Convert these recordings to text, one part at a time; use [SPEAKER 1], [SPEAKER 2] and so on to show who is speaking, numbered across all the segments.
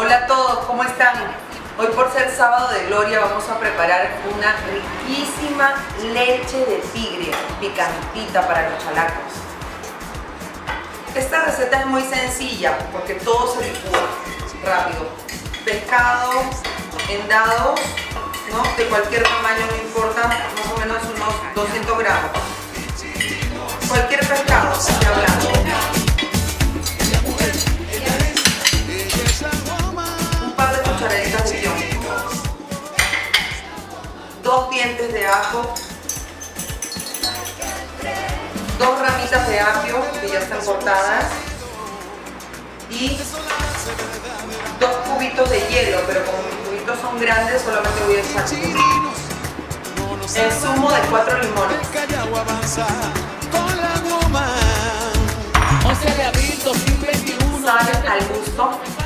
[SPEAKER 1] Hola a todos, ¿cómo están? Hoy por ser sábado de gloria vamos a preparar una riquísima leche de tigre, picantita para los chalacos. Esta receta es muy sencilla porque todo se licúa rápido. Pescado en dados, ¿no? de cualquier tamaño, no importa, más o menos unos 200 gramos. Cualquier pescado, dientes de ajo. Dos ramitas de apio que ya están cortadas. Y dos cubitos de hielo, pero como mis cubitos son grandes, solamente voy a echar. El zumo de cuatro limones. Sal al gusto.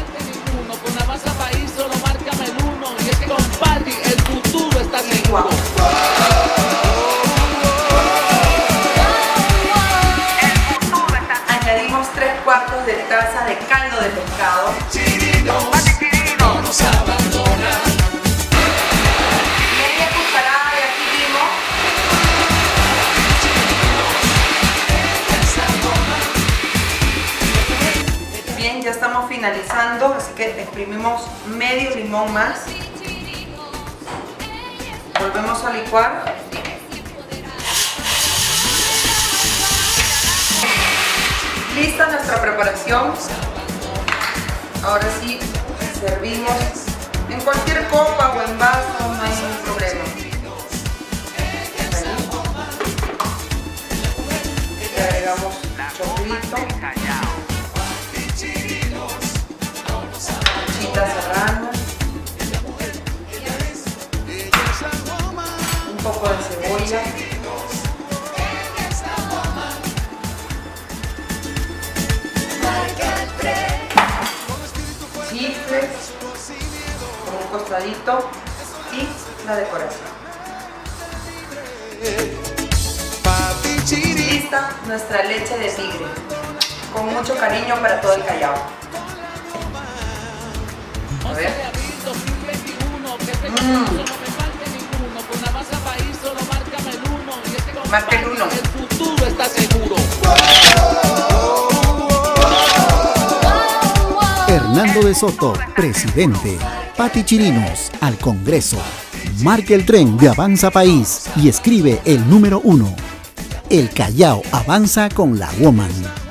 [SPEAKER 1] Cuartos de taza de caldo de pescado. Media cucharada de ají limo. Bien, ya estamos finalizando, así que exprimimos medio limón más. Volvemos a licuar. Ahora sí, servimos. En cualquier copa o en vaso, no hay ningún problema. Le agregamos choclito, chita serrana, un poco de cebolla. dulces, por un costadito y la decoración. Lista nuestra leche de tigre, con mucho cariño para todo el Callao. A ver. Mm. Marca el
[SPEAKER 2] 1.
[SPEAKER 3] Fernando de Soto, presidente. Pati Chirinos, al Congreso. Marque el tren de Avanza País y escribe el número uno. El Callao avanza con la Woman.